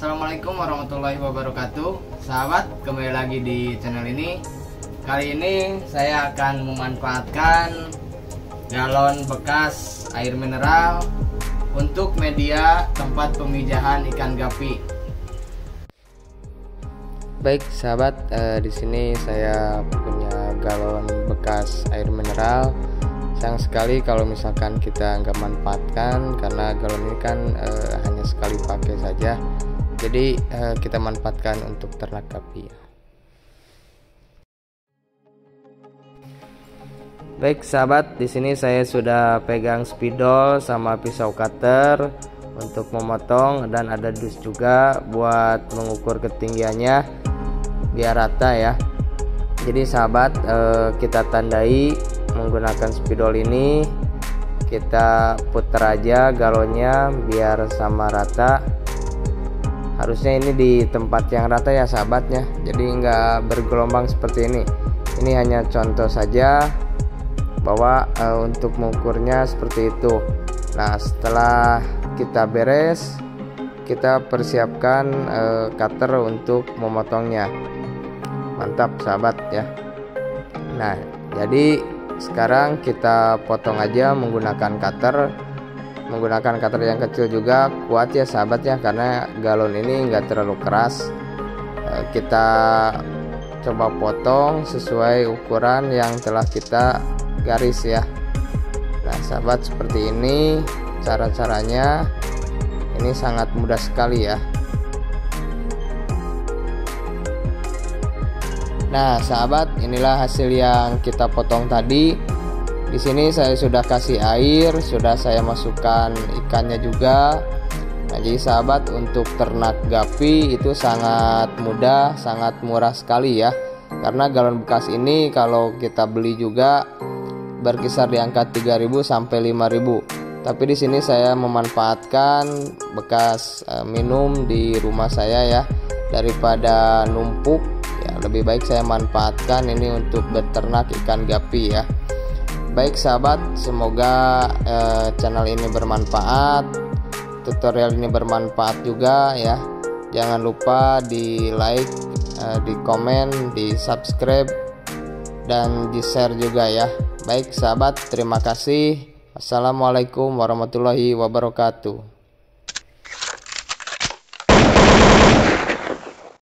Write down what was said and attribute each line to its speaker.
Speaker 1: Assalamualaikum warahmatullahi wabarakatuh. Sahabat kembali lagi di channel ini. Kali ini saya akan memanfaatkan Galon bekas air mineral Untuk media tempat pemijahan ikan gapi.
Speaker 2: Baik sahabat, eh, di sini saya punya galon bekas air mineral. Sayang sekali kalau misalkan kita nggak manfaatkan karena galon ini kan eh, hanya sekali pakai saja jadi eh, kita manfaatkan untuk ternak gapi Baik sahabat, di sini saya sudah pegang spidol sama pisau cutter untuk memotong dan ada dus juga buat mengukur ketinggiannya biar rata ya. Jadi sahabat eh, kita tandai menggunakan spidol ini. Kita putar aja galonnya biar sama rata harusnya ini di tempat yang rata ya sahabatnya. Jadi nggak bergelombang seperti ini. Ini hanya contoh saja bahwa e, untuk mengukurnya seperti itu. Nah setelah kita beres kita persiapkan e, cutter untuk memotongnya. Mantap sahabat ya. Nah jadi sekarang kita potong aja menggunakan cutter menggunakan cutter yang kecil juga kuat ya sahabat ya karena galon ini enggak terlalu keras. Eh, kita coba potong sesuai ukuran yang telah kita garis ya. Nah sahabat seperti ini cara-caranya. Ini sangat mudah sekali ya. Nah, sahabat, inilah hasil yang kita potong tadi. Di sini saya sudah kasih air, sudah saya masukkan ikannya juga. Nah, jadi sahabat untuk ternak gapi itu sangat mudah, sangat murah sekali ya. Karena galon bekas ini kalau kita beli juga berkisar di angka 3000 sampai 5000. Tapi di sini saya memanfaatkan bekas eh, minum di rumah saya ya daripada numpuk lebih baik saya manfaatkan ini untuk beternak ikan gapi ya baik sahabat semoga eh, channel ini bermanfaat tutorial ini bermanfaat juga ya. Jangan lupa di like eh, di komen di subscribe dan di share juga ya. Baik sahabat terima kasih. Assalamualaikum warahmatullahi wabarakatuh